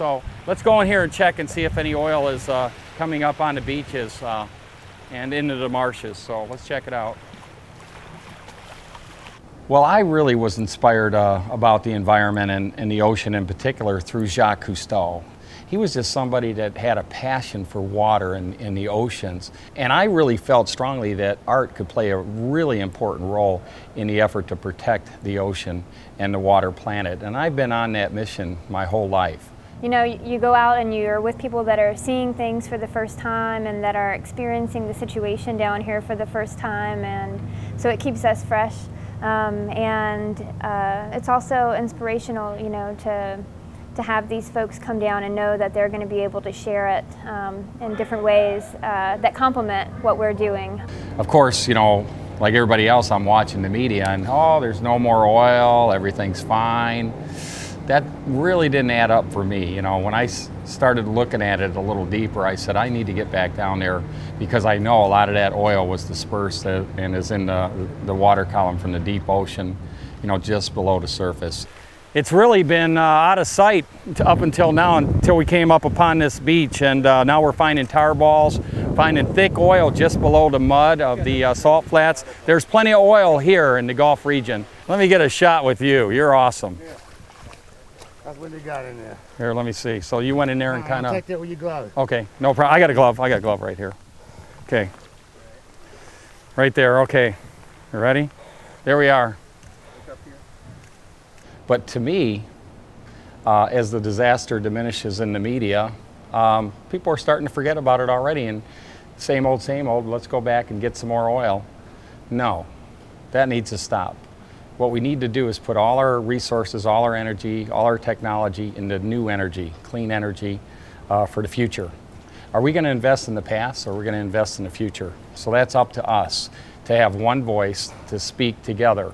So let's go in here and check and see if any oil is uh, coming up on the beaches uh, and into the marshes. So let's check it out. Well, I really was inspired uh, about the environment and, and, the ocean in particular through Jacques Cousteau. He was just somebody that had a passion for water and, and the oceans. And I really felt strongly that art could play a really important role in the effort to protect the ocean and the water planet. And I've been on that mission my whole life. You know, you go out and you're with people that are seeing things for the first time and that are experiencing the situation down here for the first time, and so it keeps us fresh. Um, and uh, it's also inspirational, you know, to to have these folks come down and know that they're going to be able to share it um, in different ways uh, that complement what we're doing. Of course, you know, like everybody else, I'm watching the media and oh, there's no more oil, everything's fine that really didn't add up for me. You know, when I started looking at it a little deeper, I said I need to get back down there because I know a lot of that oil was dispersed and is in the, the water column from the deep ocean, you know, just below the surface. It's really been uh, out of sight up until now, until we came up upon this beach, and uh, now we're finding tar balls, finding thick oil just below the mud of the uh, salt flats. There's plenty of oil here in the Gulf region. Let me get a shot with you. You're awesome. That's what they got in there. Here, let me see. So you went in there and kind of. Take that with your glove. Okay, no problem. I got a glove. I got a glove right here. Okay. Right there. Okay. You ready? There we are. But to me, uh, as the disaster diminishes in the media, um, people are starting to forget about it already. And same old, same old. Let's go back and get some more oil. No, that needs to stop. What we need to do is put all our resources, all our energy, all our technology into new energy, clean energy uh, for the future. Are we going to invest in the past or are we going to invest in the future? So that's up to us to have one voice to speak together